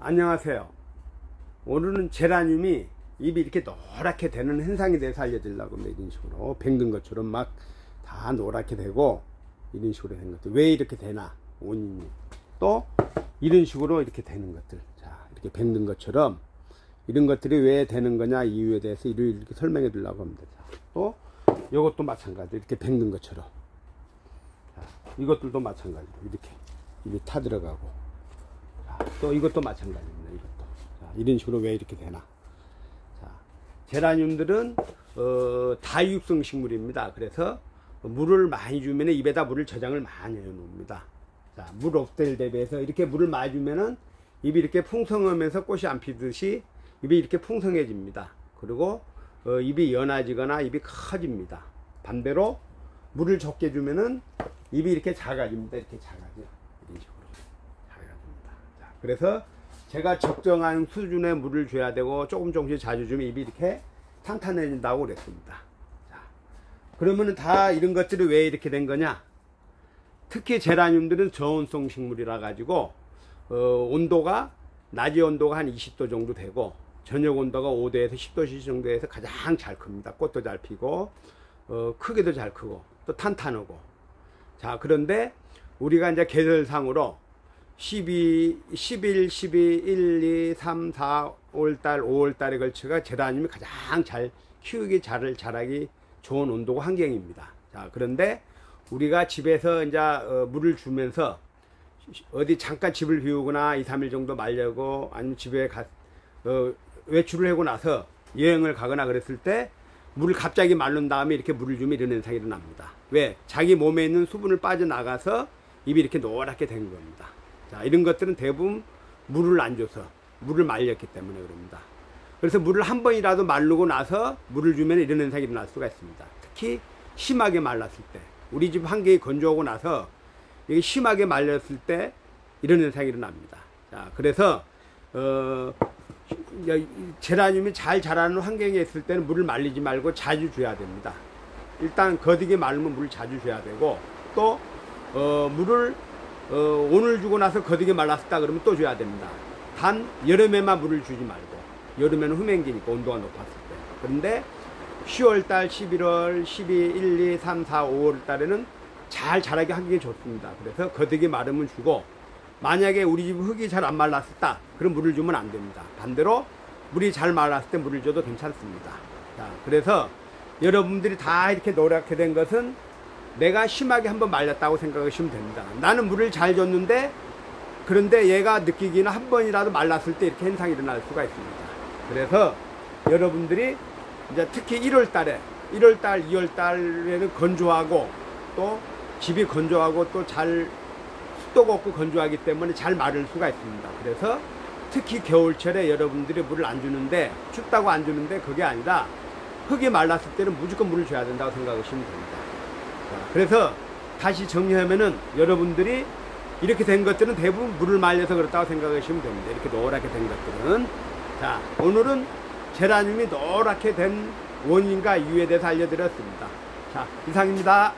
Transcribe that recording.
안녕하세요. 오늘은 제라늄이 입이 이렇게 노랗게 되는 현상에 대해서 알려드리려고 합니다. 이런 식으로 뱅든 것처럼 막 다 노랗게 되고 이런 식으로 된 것들 왜 이렇게 되나 원인이 또 이런 식으로 이렇게 되는 것들 자 이렇게 뱅든 것처럼 이런 것들이 왜 되는 거냐 이유에 대해서 이렇게 설명해 드리려고 합니다. 자, 또 이것도 마찬가지 이렇게 뱅든 것처럼 자, 이것들도 마찬가지로 이렇게 입이 타 들어가고 자, 또 이것도 마찬가지입니다. 이것도 자, 이런 식으로 왜 이렇게 되나 자, 제라늄들은 어, 다육성 식물입니다. 그래서 물을 많이 주면 입에다 물을 저장을 많이 해 놓습니다. 자, 물 없을 대비해서 이렇게 물을 많이 주면은 입이 이렇게 풍성하면서 꽃이 안 피듯이 입이 이렇게 풍성해집니다. 그리고 어, 입이 연해지거나 입이 커집니다. 반대로 물을 적게 주면은 입이 이렇게 작아집니다. 이렇게 작아져. 이런 식으로 작아집니다. 자, 그래서 제가 적정한 수준의 물을 줘야 되고 조금 조금씩 자주 주면 입이 이렇게 탄탄해진다고 그랬습니다. 그러면은 다 이런 것들이 왜 이렇게 된 거냐? 특히 제라늄들은 저온성 식물이라 가지고 어, 온도가 낮의 온도가 한 20도 정도 되고 저녁 온도가 5도에서 10도 정도에서 가장 잘 큽니다. 꽃도 잘 피고 어, 크기도 잘 크고 또 탄탄하고 자 그런데 우리가 이제 계절상으로 12, 11, 12, 1, 2, 3, 4, 5월달, 5월달에 걸쳐가 제라늄이 가장 잘 키우기 잘 자라기 좋은 온도고 환경입니다. 자, 그런데 우리가 집에서 이제 어, 물을 주면서 어디 잠깐 집을 비우거나 2, 3일 정도 말려고 아니면 집에 가, 어, 외출을 하고 나서 여행을 가거나 그랬을 때 물을 갑자기 말른 다음에 이렇게 물을 주면 이런 현상이 일어납니다. 왜? 자기 몸에 있는 수분을 빠져나가서 입이 이렇게 노랗게 된 겁니다. 자, 이런 것들은 대부분 물을 안 줘서 물을 말렸기 때문에 그럽니다. 그래서 물을 한 번이라도 마르고 나서 물을 주면 이런 현상이 일어날 수가 있습니다. 특히 심하게 말랐을 때 우리 집 환경이 건조하고 나서 이게 심하게 말렸을 때 이런 현상이 일어납니다. 자, 그래서 어, 제라늄이 잘 자라는 환경에 있을 때는 물을 말리지 말고 자주 줘야 됩니다. 일단 거득이 말르면 물을 자주 줘야 되고 또 어, 물을 어, 오늘 주고 나서 거득이 말랐다 그러면 또 줘야 됩니다. 단 여름에만 물을 주지 말고 여름에는 후맹기니까 온도가 높았을 때. 그런데 10월달, 11월, 12, 1, 2, 3, 4, 5월 달에는 잘 자라게 하기 좋습니다. 그래서 거득이 마르면 주고 만약에 우리 집 흙이 잘 안 말랐다. 그럼 물을 주면 안 됩니다. 반대로 물이 잘 말랐을 때 물을 줘도 괜찮습니다. 자, 그래서 여러분들이 다 이렇게 노랗게 된 것은 내가 심하게 한번 말렸다고 생각하시면 됩니다. 나는 물을 잘 줬는데 그런데 얘가 느끼기는 한 번이라도 말랐을 때 이렇게 현상이 일어날 수가 있습니다. 그래서 여러분들이 이제 특히 1월 달에 1월 달, 2월 달에는 건조하고 또 집이 건조하고 또 잘 습도가 없고 건조하기 때문에 잘 마를 수가 있습니다. 그래서 특히 겨울철에 여러분들이 물을 안 주는데 춥다고 안 주는데 그게 아니라 흙이 말랐을 때는 무조건 물을 줘야 된다고 생각하시면 됩니다. 그래서 다시 정리하면은 여러분들이 이렇게 된 것들은 대부분 물을 말려서 그렇다고 생각하시면 됩니다. 이렇게 노랗게 된 것들은 자, 오늘은 제라늄이 노랗게 된 원인과 이유에 대해서 알려드렸습니다. 자, 이상입니다.